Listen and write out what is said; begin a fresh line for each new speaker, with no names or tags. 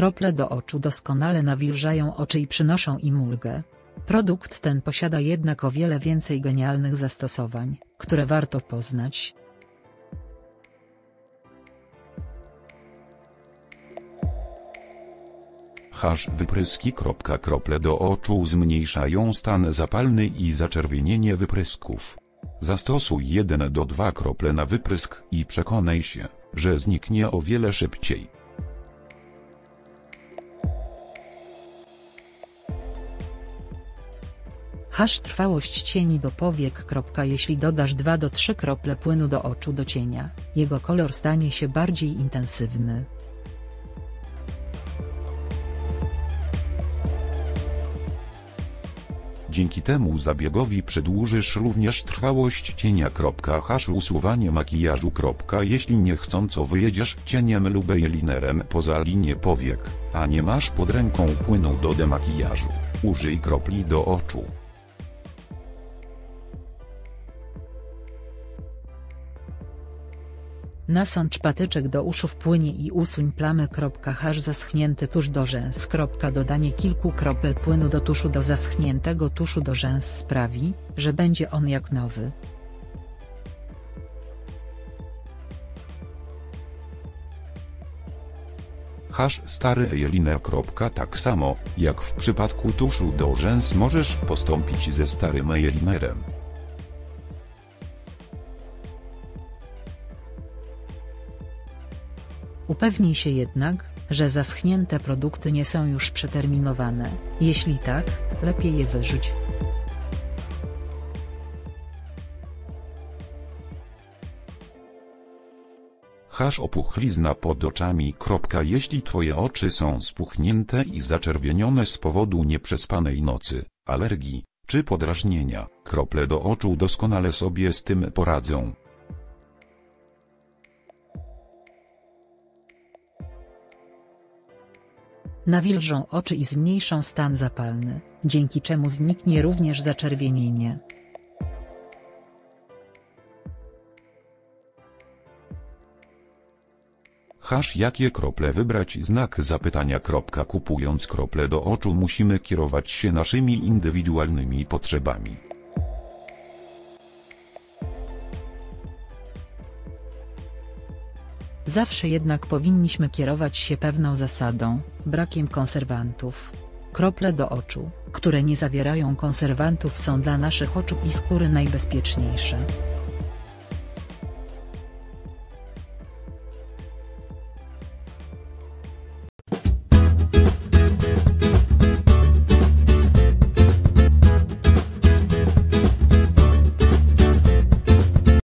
Krople do oczu doskonale nawilżają oczy i przynoszą im ulgę. Produkt ten posiada jednak o wiele więcej genialnych zastosowań, które warto poznać.
Hasz wypryski. Krople do oczu zmniejszają stan zapalny i zaczerwienienie wyprysków. Zastosuj 1 do 2 krople na wyprysk i przekonaj się, że zniknie o wiele szybciej.
Hasz trwałość cieni do powiek. Jeśli dodasz 2 do 3 krople płynu do oczu do cienia, jego kolor stanie się bardziej intensywny.
Dzięki temu zabiegowi przedłużysz również trwałość cienia. Hasz usuwanie makijażu. Jeśli niechcąco wyjedziesz cieniem lub eyelinerem poza linię powiek, a nie masz pod ręką płynu do demakijażu, użyj kropli do oczu.
Nasącz patyczek do uszu w płynie i usuń plamy. Hasz zaschnięty tusz do rzęs. Dodanie kilku kropel płynu do tuszu do zaschniętego tuszu do rzęs sprawi, że będzie on jak nowy.
Hasz stary eyeliner. Tak samo, jak w przypadku tuszu do rzęs możesz postąpić ze starym eyelinerem.
Upewnij się jednak, że zaschnięte produkty nie są już przeterminowane, jeśli tak, lepiej je wyrzuć.
Hasz opuchlizna pod oczami. Jeśli twoje oczy są spuchnięte i zaczerwienione z powodu nieprzespanej nocy, alergii, czy podrażnienia, krople do oczu doskonale sobie z tym poradzą.
Nawilżą oczy i zmniejszą stan zapalny, dzięki czemu zniknie również zaczerwienienie.
Hasz jakie krople wybrać znak zapytania. Kupując krople do oczu musimy kierować się naszymi indywidualnymi potrzebami.
Zawsze jednak powinniśmy kierować się pewną zasadą, brakiem konserwantów. Krople do oczu, które nie zawierają konserwantów są dla naszych oczu i skóry najbezpieczniejsze.